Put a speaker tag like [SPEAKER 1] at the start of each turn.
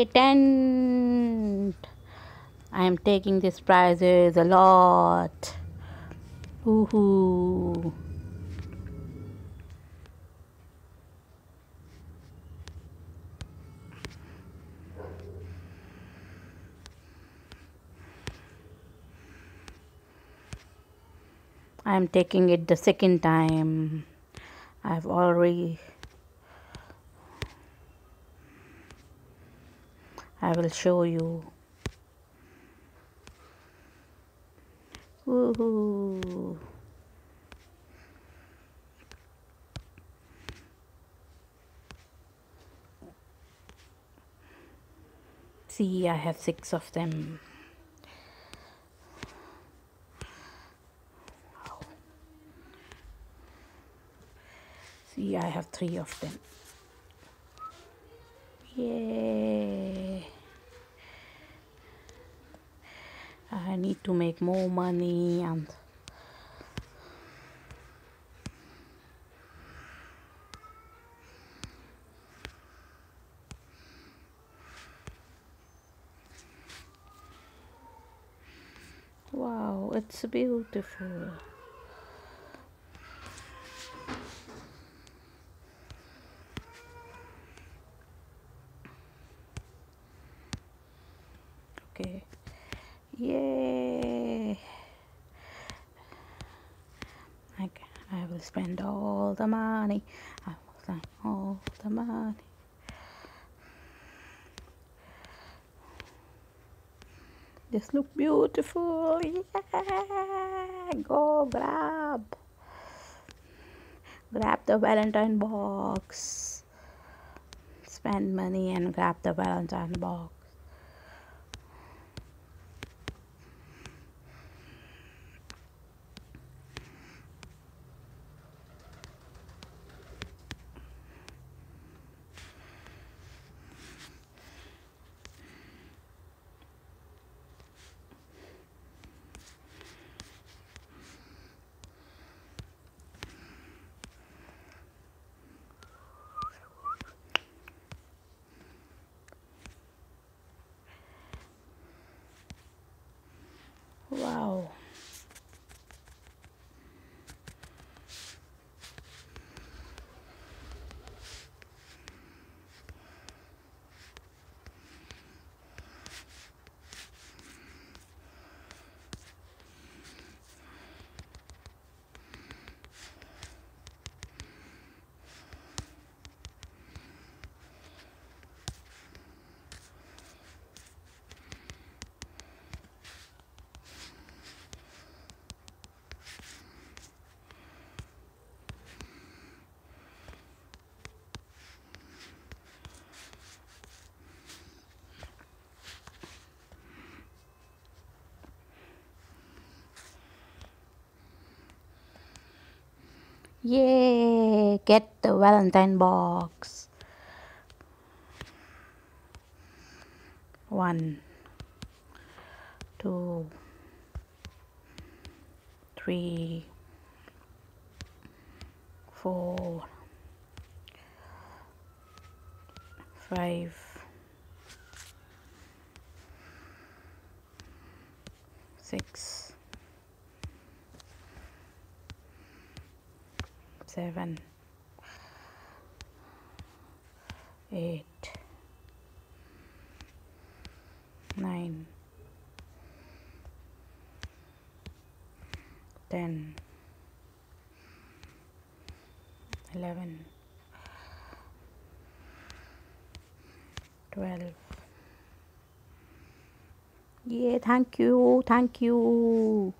[SPEAKER 1] Yay, tent! I am taking these prizes a lot. Woohoo! I am taking it the second time. I've already I will show you. Woohoo! See, I have six of them. See, I have three of them. Yay! I need to make more money and wow it's beautiful. Okay. Yay I, I will spend all the money. I will spend all the money. This look beautiful yeah. Go grab. Grab the valentine box. Spend money and grab the valentine box Wow. Yay! Get the Valentine box. One, two, three, four, five, six. Seven, eight, nine, ten, eleven, twelve. Yeah, thank you, thank you.